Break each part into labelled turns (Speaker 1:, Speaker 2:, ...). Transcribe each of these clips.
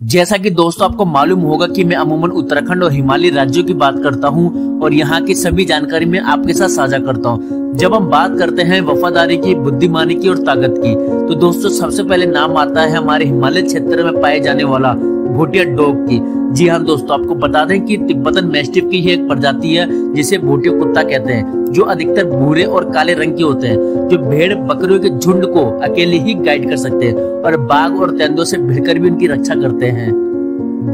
Speaker 1: जैसा कि दोस्तों आपको मालूम होगा कि मैं अमूमन उत्तराखंड और हिमालय राज्यों की बात करता हूँ और यहाँ की सभी जानकारी मैं आपके साथ साझा करता हूँ। जब हम बात करते हैं वफादारी की, बुद्धिमानी की और ताकत की तो दोस्तों सबसे पहले नाम आता है हमारे हिमालय क्षेत्र में पाए जाने वाला भोटिया डॉग की। जी हाँ दोस्तों, आपको बता दें कि तिब्बतन मैस्टिफ की एक प्रजाति है, जिसे भोटिया कुत्ता कहते हैं, जो अधिकतर भूरे और काले रंग के होते हैं, जो भेड़ बकरियों के झुंड को अकेले ही गाइड कर सकते हैं और बाघ और तेंदुओं से भिड़कर भी उनकी रक्षा करते हैं।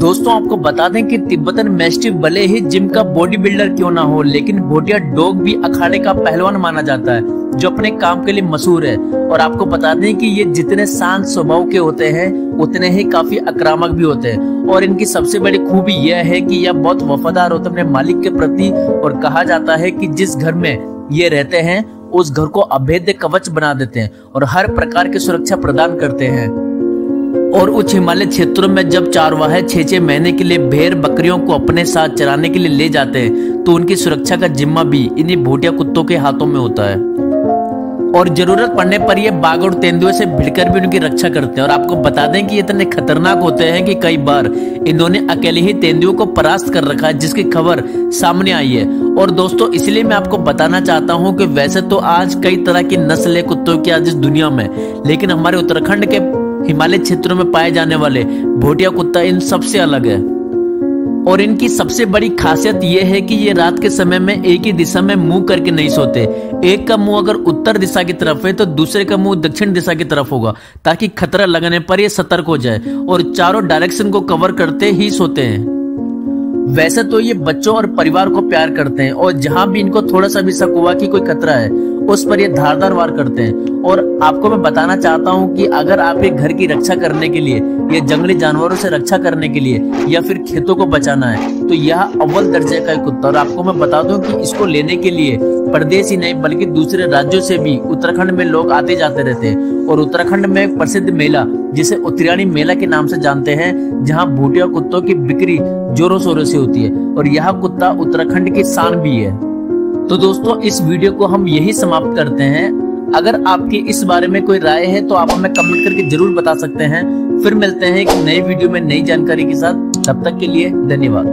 Speaker 1: दोस्तों, आपको बता दें कि तिब्बतन मैस्टिफ भले ही जिम का बॉडी बिल्डर क्यों ना हो, लेकिन भोटिया डॉग भी अखाड़े का पहलवान माना जाता है। जो अपने काम के लिए मशहूर है। और आपको बता दें कि ये जितने शांत स्वभाव के होते हैं, उतने ही काफ़ी आक्रामक भी होते हैं। और इनकी सबसे बड़ी खूबी यह है कि यह बहुत वफादार होते अपने मालिक के प्रति और कहा जाता है कि जिस घर में ये रहते हैं, उस घर को अभेद्य कवच बना देते हैं और हर प्रकार की सुरक्षा प्रदान करते हैं। और उच्च हिमालय क्षेत्रों में जब चारवाहे छह छह महीने के लिए भेड़ बकरियों को अपने साथ चराने के लिए ले जाते हैं तो उनकी सुरक्षा का जिम्मा भी इन्हीं भूटिया कुत्तों के हाथों में होता है। और ज़रूरत पड़ने पर ये बाघ और तेंदुए से भिड़कर भी उनकी रक्षा करते हैं। और आपको बता दें कि ये इतने खतरनाक होते हैं कि कई बार इन्होंने अकेले ही तेंदुओं को परास्त कर रखा है, जिसकी खबर सामने आई है। और दोस्तों, इसलिए मैं आपको बताना चाहता हूँ कि वैसे तो आज कई तरह की नस्ल, कुत्तों की आज इस दुनिया में, लेकिन हमारे उत्तराखंड के हिमालय क्षेत्रों में पाए जाने वाले भोटिया कुत्ता इन सबसे अलग है। और इनकी सबसे बड़ी खासियत यह है कि ये रात के समय में एक ही दिशा में मुँह करके नहीं सोते। एक का मुँह अगर उत्तर दिशा की तरफ़ है तो दूसरे का मुँह दक्षिण दिशा की तरफ़ होगा, ताकि खतरा लगने पर ये सतर्क हो जाए और चारों डायरेक्शन को कवर करते ही सोते हैं। वैसे तो ये बच्चों और परिवार को प्यार करते हैं, और जहाँ भी इनको थोड़ा सा भी शक हुआ कि कोई खतरा है उस पर ये धारदार वार करते हैं। और आपको मैं बताना चाहता हूँ कि अगर आपके घर की रक्षा करने के लिए, या जंगली जानवरों से रक्षा करने के लिए, या फिर खेतों को बचाना है तो यह अव्वल दर्जे का एक कुत्ता और आपको मैं बता दूँ कि इसको लेने के लिए प्रदेश ही नहीं, बल्कि दूसरे राज्यों से भी उत्तराखंड में लोग आते जाते रहते हैं। और उत्तराखंड में प्रसिद्ध मेला, जिसे उत्तरायणी मेला के नाम से जानते हैं, जहाँ भूटिया कुत्तों की बिक्री जोरों शोरों से होती है। और यह कुत्ता उत्तराखंड की शान भी है। तो दोस्तों, इस वीडियो को हम यही समाप्त करते हैं। अगर आपके इस बारे में कोई राय है तो आप हमें कमेंट करके ज़रूर बता सकते हैं। फिर मिलते हैं एक नई वीडियो में नई जानकारी के साथ। तब तक के लिए धन्यवाद।